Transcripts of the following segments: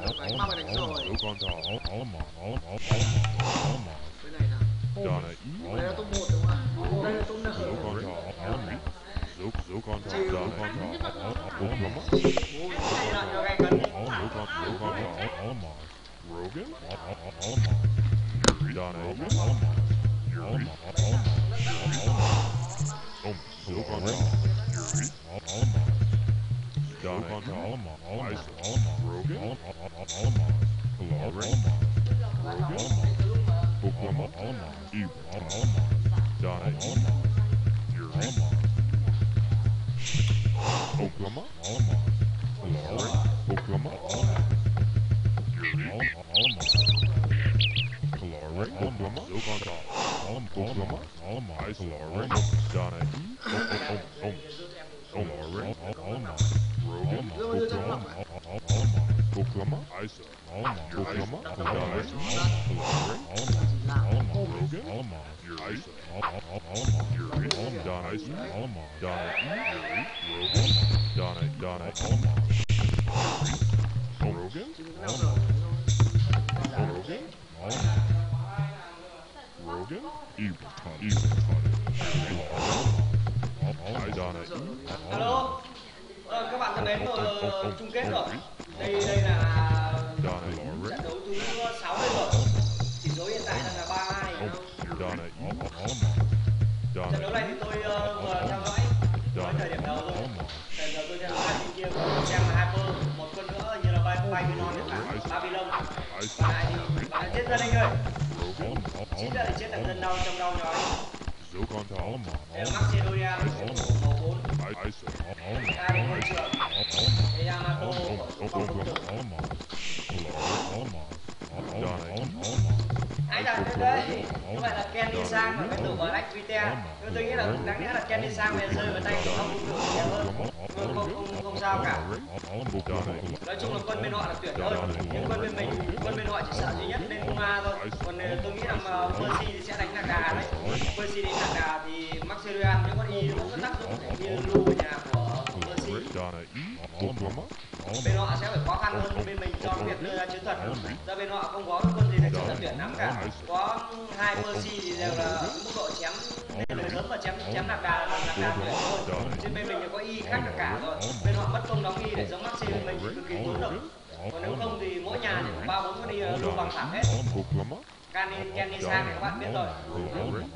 một sang một cánh mắc đánh rồi bên này nào đây là tôm một đúng không đây là tôm nở Dấu dấu con thỏ, dấu con thỏ, bốn lắm. Hay là cho gay cấn Donic, Alamon, Alamon, Alamon, Rogan, Alamon, Alamon, Rogan, Oklahoma, Alamon, Evil, Alamon, Donic, Alamon, Your Alamon, Oklahoma, Alamon, Alamon, Oklahoma, Alamon, Your Alamon, Alamon, Oklahoma, Alamon, Oklahoma, Alamon, Alamon, Donic, Alo. Ờ, các bạn thân mến, ờ, chung kết rồi. Đây đây là trận đấu thứ 6 đây rồi. Chỉ số hiện tại đang là 3-2. Trận đấu này thì tôi uh, vừa theo dõi với thời điểm đầu thôi. Tại giờ tôi theo dõi bên kia của trang là Hyper, một quân nữa như là Bay Babylon với cả Babylon. I Bạn lại thì bạn lại chết ra anh ơi. Rogan, Chết lại chết tại dân đau trong đau nhói. Zokan to Để Macedonia màu 4. I, I said, Ta đến hội trưởng. Để Yamato không một tưởng nãy là đến đấy nhưng mà là Kenny Sang và cái tủ của anh Peter Nhưng tôi nghĩ là đáng lẽ là Ken đi Sang về rơi vào tay thì không cũng được nhiều hơn. Không, không, không, không sao cả. Nói chung là quân bên họ là tuyệt hơn. Nhưng quân bên mình, quân bên họ chỉ sợ duy nhất lên ma thôi. Còn ờ, tôi nghĩ rằng mà Percy thì sẽ đánh là gà đấy. Percy đánh là gà thì Maxerian nếu có Y cũng rất tác dụng để như Lu bên họ sẽ phải khó khăn hơn bên mình cho việc đưa ra chiến thuật. Ra bên họ không có quân gì để chiến thuật biển lắm cả. Có hai Percy thì đều là mức độ chém. Lớn lớn và chém chém nạc gà là nạc gà nhiều thôi. Trên bên mình thì có y khác cả cả rồi. Bên họ mất công đóng y để giống Maxi bên mình cực kỳ tốn lực. còn nếu không thì mỗi nhà thì ba bốn con đi luôn bằng thẳng hết. Kenny Kenny sang này các bạn biết rồi.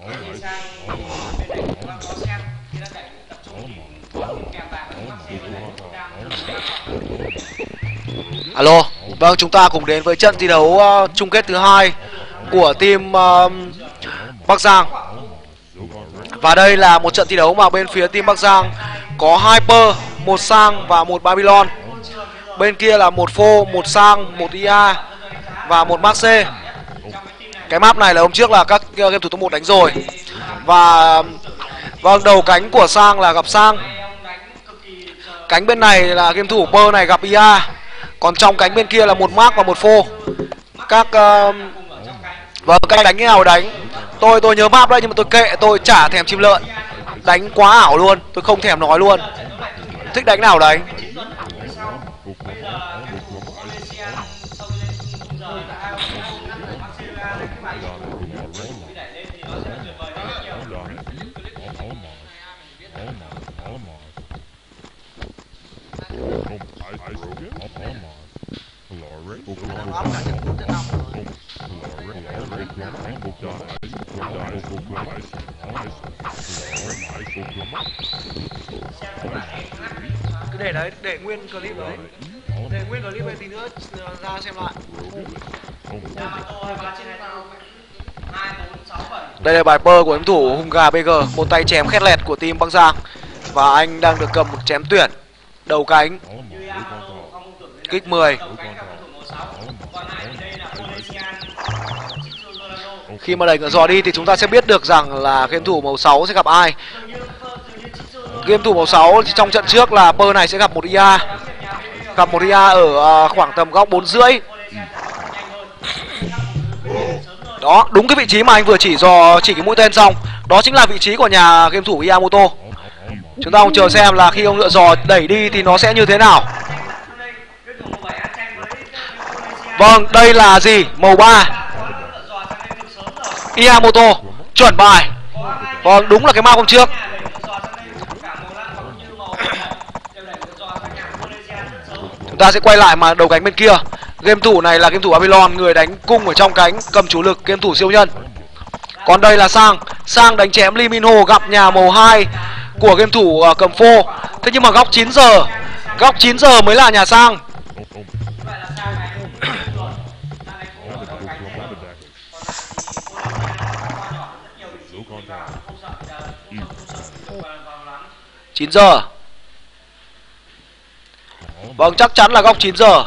Kenny sang thì bên này cũng đang có xem. Khi đã đẩy tập trung thì kèm vàng với Maxi bên này cũng đang rất là Alo, vâng chúng ta cùng đến với trận thi đấu uh, chung kết thứ hai của team uh, Bắc Giang. Và đây là một trận thi đấu mà bên phía team Bắc Giang có Hyper, một Sang và một Babylon. Bên kia là một Phô, một Sang, một IA và một Maxe. Cái map này là hôm trước là các ờ, game thủ top 1 đánh rồi. Và vâng đầu cánh của Sang là gặp Sang. Cánh bên này là game thủ bơ này gặp IA. Còn trong cánh bên kia là một Mark và một Phô. Các uh, vâng cách đánh nào đánh. Tôi tôi nhớ map đấy nhưng mà tôi kệ, tôi chả thèm chim lợn. Đánh quá ảo luôn, tôi không thèm nói luôn. Thích đánh nào đánh. Cứ để đấy, để nguyên clip đấy. Để nguyên clip này tí nữa ra xem lại. Đây là bài bơ của em thủ hung gà BG, một tay chém khét lẹt của team Bắc Giang. Và anh đang được cầm một chém tuyển đầu cánh kích 10. Khi mà đẩy ngựa giò đi thì chúng ta sẽ biết được rằng là game thủ màu 6 sẽ gặp ai. Game thủ màu 6 thì trong trận trước là pơ này sẽ gặp một IA. Gặp một IA ở à, khoảng tầm góc 4 rưỡi. Đó, đúng cái vị trí mà anh vừa chỉ dò chỉ cái mũi tên xong. Đó chính là vị trí của nhà game thủ Iamoto. chúng ta cùng chờ xem là khi ông ngựa giò đẩy đi thì nó sẽ như thế nào vâng đây là gì? Màu 3 Iamoto chuẩn bài. Vâng đúng là cái ma hôm trước. Chúng ta sẽ quay lại mà đầu cánh bên kia. Game thủ này là game thủ babylon người đánh cung ở trong cánh cầm chủ lực game thủ siêu nhân. Còn đây là sang. Sang đánh chém lee min ho gặp nhà màu 2 của game thủ uh, cầm phô. Thế nhưng mà góc 9 giờ góc 9 giờ mới là nhà sang. 9 giờ. Vâng chắc chắn là góc 9 giờ.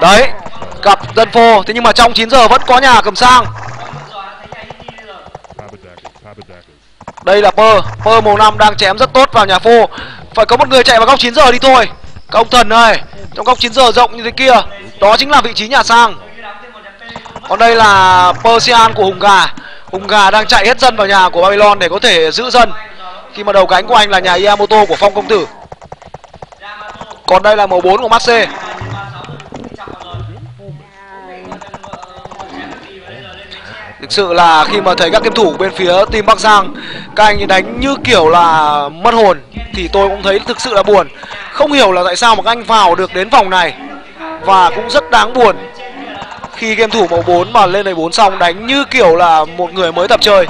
Đấy, Gặp dân phô Thế nhưng mà trong 9 giờ vẫn có nhà cầm sang. Đây là Pơ. Pơ màu 5 đang chém rất tốt vào nhà phô Phải có một người chạy vào góc 9 giờ đi thôi. Các ông thần ơi, Trong góc 9 giờ rộng như thế kia, Đó chính là vị trí nhà sang. Còn đây là Persian của Hùng Gà. Cung Gà đang chạy hết dân vào nhà của Babylon để có thể giữ dân. Khi mà đầu cánh của anh là nhà Yamamoto của Phong Công Tử. Còn đây là màu 4 của Maxe Thực sự là khi mà thấy các game thủ bên phía team Bắc Giang, Các anh đánh như kiểu là mất hồn, Thì tôi cũng thấy thực sự là buồn. Không hiểu là tại sao mà các anh vào được đến vòng này, Và cũng rất đáng buồn. Khi game thủ màu 4 mà lên đầy 4 xong đánh như kiểu là một người mới tập chơi.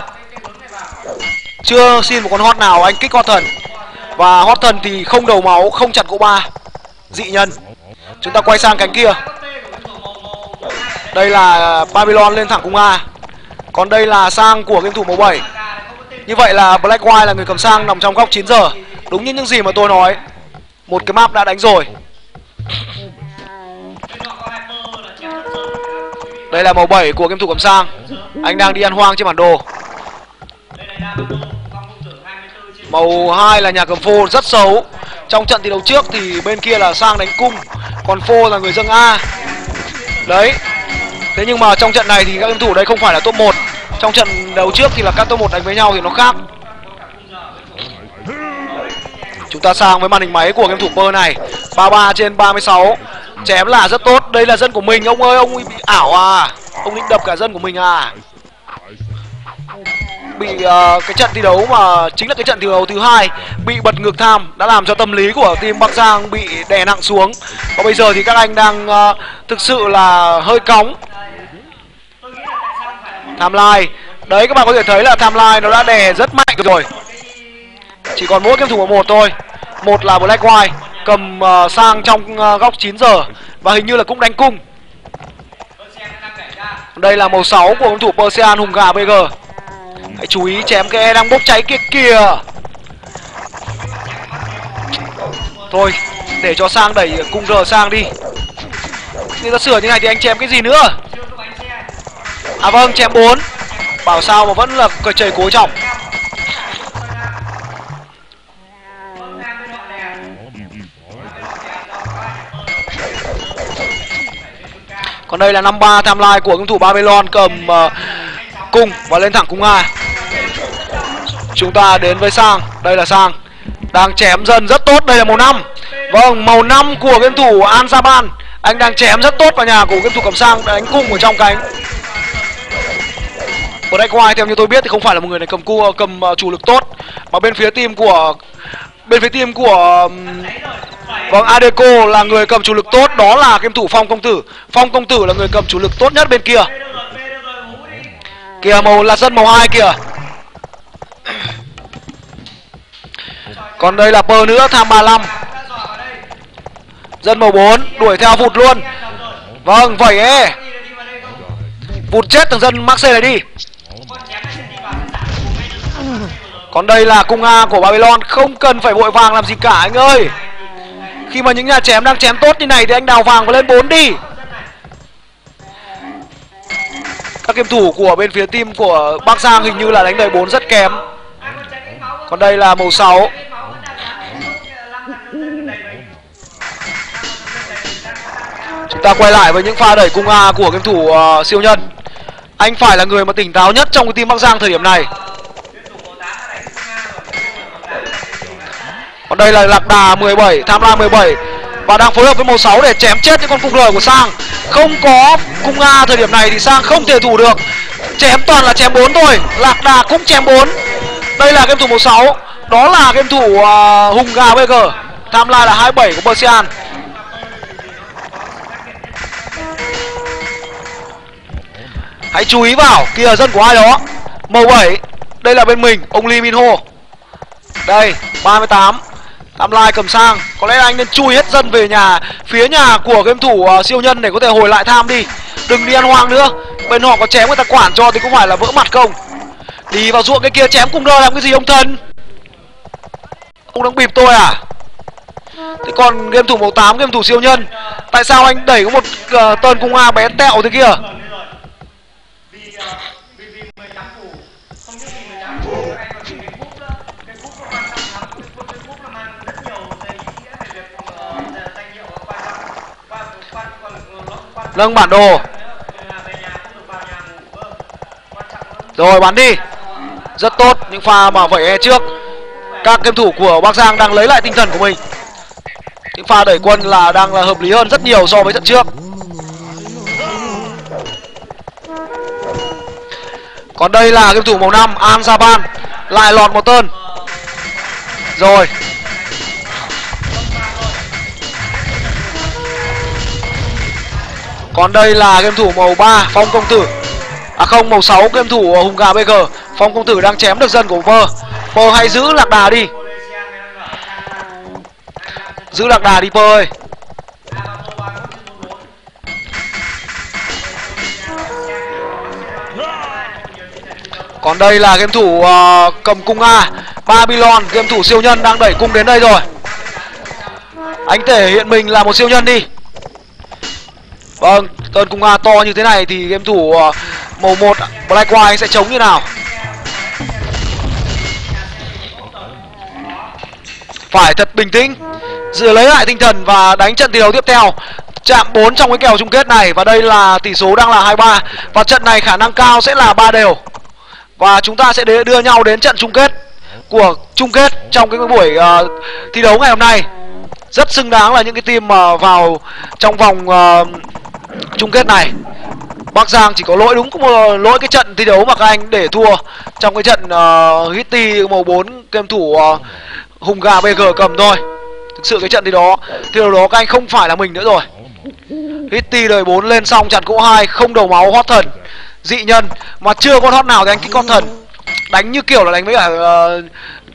Chưa xin một con hot nào anh kích hot thần. Và hot thần thì không đầu máu, không chặt cỗ ba. Dị nhân. Chúng ta quay sang cánh kia. Đây là Babylon lên thẳng cung A. Còn đây là sang của game thủ màu 7 Như vậy là Black White là người cầm sang nằm trong góc 9 giờ. Đúng như những gì mà tôi nói Một cái map đã đánh rồi. Đây là màu 7 của game thủ cầm sang. Anh đang đi ăn hoang trên bản đồ. Màu 2 là nhà cầm phô, rất xấu. Trong trận thi đấu trước thì bên kia là sang đánh cung, Còn phô là người dân A. Đấy. Thế nhưng mà trong trận này thì các game thủ đây không phải là top 1 Trong trận đấu trước thì là các top 1 đánh với nhau thì nó khác. Chúng ta sang với màn hình máy của game thủ Pơ này. 33 trên 36 Chém là rất tốt. Đây là dân của mình. Ông ơi ông bị ảo à. Ông định đập cả dân của mình à. Bị uh, cái trận thi đấu mà Chính là cái trận thi đấu thứ hai Bị bật ngược tham Đã làm cho tâm lý của team Bắc Giang Bị đè nặng xuống. Và bây giờ thì các anh đang uh, Thực sự là hơi cóng. Tham lai Đấy các bạn có thể thấy là tham lai nó đã đè rất mạnh rồi. Chỉ còn mỗi game thủ một thôi. Một là Black White Cầm uh, sang trong uh, góc 9 giờ Và hình như là cũng đánh cung. Đây là màu 6 của game thủ Persian Hùng Gà BG Hãy chú ý chém cái e đang bốc cháy kia kìa. Thôi Để cho sang đẩy cung R sang đi. Người ta sửa như này thì anh chém cái gì nữa? À vâng chém 4 Bảo sao mà vẫn là cờ trời cố trọng. Còn đây là năm ba tham lai của ứng thủ Babylon cầm uh, cung và lên thẳng cung A. Chúng ta đến với Sang, đây là Sang. Đang chém dần rất tốt, đây là màu 5. Vâng, màu 5 của game thủ Anzaban. Anh đang chém rất tốt vào nhà của game thủ cầm Sang đánh cung ở trong cánh. Black White theo như tôi biết thì không phải là một người này cầm cua ờ, cầm uh, chủ lực tốt mà bên phía team của bên phía team của um, vâng Adeco là người cầm chủ lực tốt, đó là game thủ Phong công tử. Phong công tử là người cầm chủ lực tốt nhất bên kia. Kìa, màu là sân màu hai kìa. Còn đây là pơ nữa, tham 35 dân màu 4 đuổi theo vụt luôn. Vâng vẩy ê. vụt chết thằng dân Maxe này đi. Còn đây là cung A của Babylon, Không cần phải vội vàng làm gì cả, anh ơi. Khi mà những nhà chém đang chém tốt như này Thì anh đào vàng và lên 4 đi. Các game thủ của bên phía team của Bắc Giang Hình như là đánh đời 4 rất kém. Còn đây là màu 6 Chúng ta quay lại với những pha đẩy cung A của game thủ uh, siêu nhân. Anh phải là người mà tỉnh táo nhất trong cái team Bắc Giang thời điểm này. Còn đây là lạc đà 17 tham la 17 và đang phối hợp với màu 6 để chém chết những con cung lời của sang. Không có cung nga thời điểm này thì sang không thể thủ được. Chém toàn là chém 4 thôi. Lạc đà cũng chém 4 đây là game thủ màu 6 đó là game thủ uh, hùng gà bg tham lai là 27 của persian. Hãy chú ý vào kia dân của ai đó. Màu 7 đây là bên mình ông lee min ho. Đây 38 Tam Lai cầm sang. Có lẽ anh nên chui hết dân về nhà Phía nhà của game thủ uh, siêu nhân để có thể hồi lại tham đi. Đừng đi ăn hoang nữa. Bên họ có chém người ta quản cho thì cũng phải là vỡ mặt không? Đi vào ruộng cái kia chém cùng đơ làm cái gì ông thân? Ông đang bịp tôi à? Thế còn game thủ màu 8 game thủ siêu nhân Tại sao anh đẩy có một uh, tên cung A bé tẹo thế kia vì ờ, vì vì 18 thủ không những vì 18 thủ các anh còn vì cái cúp nữa cái cúp nó quan trọng lắm cái cúp cái cúp nó mang rất nhiều cái ý nghĩa về việc ờ, danh hiệu nó quan trọng quan quan còn nó quan trọng Nâng bản đồ nữa là về nhà không được vào nhà ngủ cơ nâng bản đồ. Rồi, bắn đi. Rất tốt những pha mà vệ e trước. Các game thủ của Bắc Giang đang lấy lại tinh thần của mình. Những pha đẩy quân là đang là hợp lý hơn rất nhiều so với trận trước. Còn đây là game thủ màu năm An saban Lại lọt một tơn Rồi. Còn đây là game thủ màu 3 Phong Công Tử. À không màu 6 game thủ ờ, Hùng Gà BG Phong Công Tử đang chém được dân của Vơ. Vơ hay giữ lạc đà đi. Giữ lạc đà đi Pơ ơi. Còn đây là game thủ uh, cầm cung A. Babylon game thủ siêu nhân đang đẩy cung đến đây rồi. Anh thể hiện mình là một siêu nhân đi. Vâng Tơn cung A to như thế này thì game thủ ờ, màu 1 Black White sẽ chống như nào? Phải thật bình tĩnh Dựa lấy lại tinh thần và đánh trận thi đấu tiếp theo. Chạm 4 trong cái kèo chung kết này Và đây là tỷ số đang là 23 Và trận này khả năng cao sẽ là ba đều. Và chúng ta sẽ đưa nhau đến trận chung kết Của chung kết trong cái buổi uh, thi đấu ngày hôm nay. Rất xứng đáng là những cái team mà vào trong vòng uh, chung kết này Bắc Giang chỉ có lỗi đúng có một lỗi cái trận thi đấu mà các anh để thua. Trong cái trận uh, Hitty màu 4 game thủ uh, Hùng Gà BG cầm thôi. Thực sự cái trận thi đó Thi đấu đó các anh không phải là mình nữa rồi. Hitty đời 4 lên xong chặn cỗ 2 Không đầu máu hot thần. Dị nhân Mà chưa con hot nào thì anh kích con thần. Đánh như kiểu là đánh với cả uh,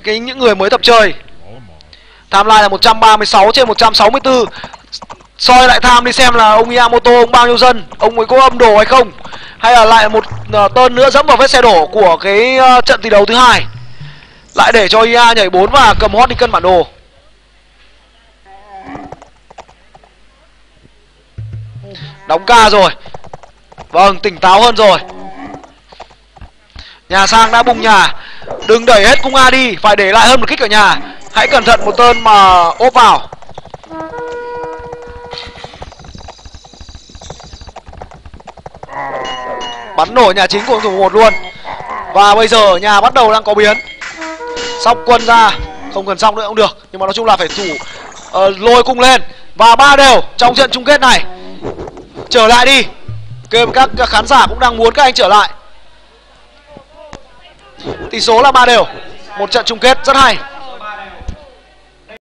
cái những người mới tập chơi. Tham lai là 136 trên 164 soi lại tham đi xem là ông Yamamoto ông bao nhiêu dân ông ấy có âm đồ hay không hay là lại một uh, tơn nữa dẫm vào vết xe đổ của cái uh, trận thi đấu thứ hai. Lại để cho IA nhảy 4 và cầm hot đi cân bản đồ. Đóng ca rồi. Vâng tỉnh táo hơn rồi. Nhà sang đã bùng nhà. Đừng đẩy hết cung A đi phải để lại hơn một kích ở nhà. Hãy cẩn thận một tơn mà ốp vào. Bắn nổ nhà chính của thủ một luôn. Và bây giờ nhà bắt đầu đang có biến. Sóc quân ra không cần xong nữa cũng được nhưng mà nói chung là phải thủ uh, lôi cung lên. Và ba đều trong trận chung kết này. Trở lại đi. Kêu các, các khán giả cũng đang muốn các anh trở lại. Tỷ số là ba đều. Một trận chung kết rất hay.